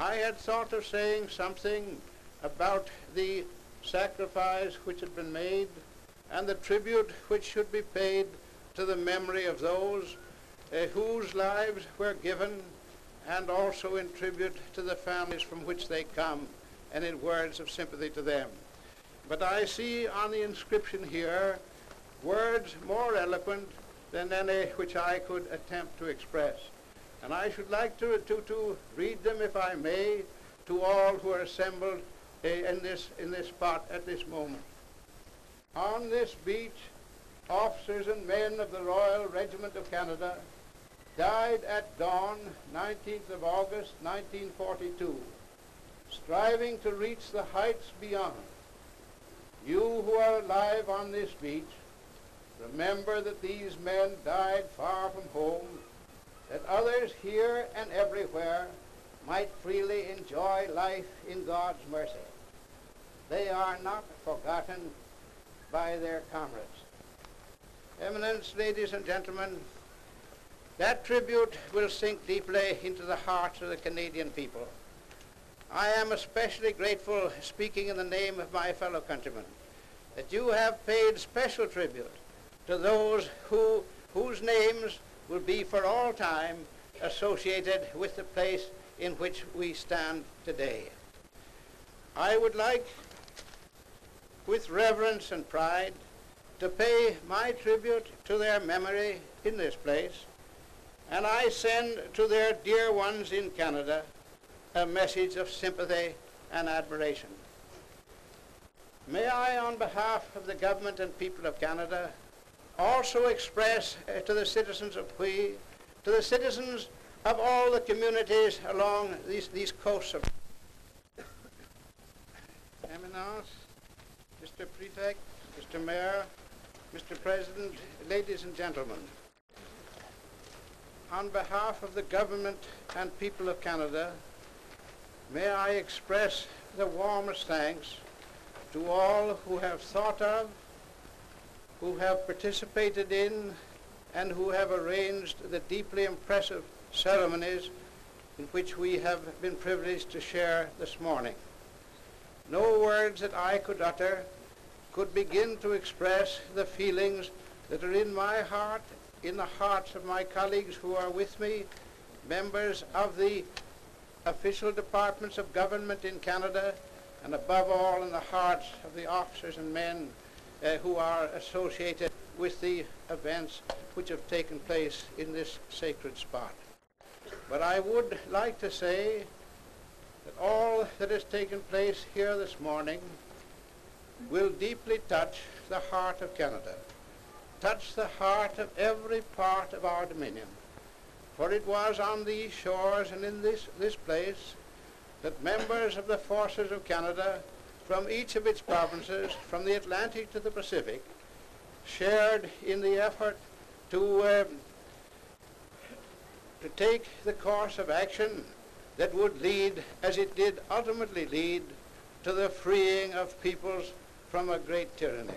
I had thought of saying something about the sacrifice which had been made and the tribute which should be paid to the memory of those uh, whose lives were given and also in tribute to the families from which they come and in words of sympathy to them. But I see on the inscription here words more eloquent than any which I could attempt to express. And I should like to, to, to read them, if I may, to all who are assembled uh, in, this, in this spot at this moment. On this beach, officers and men of the Royal Regiment of Canada died at dawn, 19th of August, 1942, striving to reach the heights beyond. You who are alive on this beach, remember that these men died far from home, that others here and everywhere might freely enjoy life in God's mercy. They are not forgotten by their comrades. Eminence, ladies and gentlemen, that tribute will sink deeply into the hearts of the Canadian people. I am especially grateful, speaking in the name of my fellow countrymen, that you have paid special tribute to those who, whose names will be for all time associated with the place in which we stand today. I would like, with reverence and pride, to pay my tribute to their memory in this place, and I send to their dear ones in Canada a message of sympathy and admiration. May I, on behalf of the government and people of Canada, also express uh, to the citizens of Puys, to the citizens of all the communities along these, these coasts of Eminence, Mr. Prefect, Mr. Mayor, Mr. President, ladies and gentlemen, on behalf of the government and people of Canada, may I express the warmest thanks to all who have thought of, who have participated in, and who have arranged the deeply impressive ceremonies in which we have been privileged to share this morning. No words that I could utter could begin to express the feelings that are in my heart, in the hearts of my colleagues who are with me, members of the official departments of government in Canada, and above all in the hearts of the officers and men Uh, who are associated with the events which have taken place in this sacred spot. But I would like to say that all that has taken place here this morning will deeply touch the heart of Canada, touch the heart of every part of our dominion. For it was on these shores and in this, this place that members of the forces of Canada from each of its provinces, from the Atlantic to the Pacific, shared in the effort to, uh, to take the course of action that would lead, as it did ultimately lead, to the freeing of peoples from a great tyranny.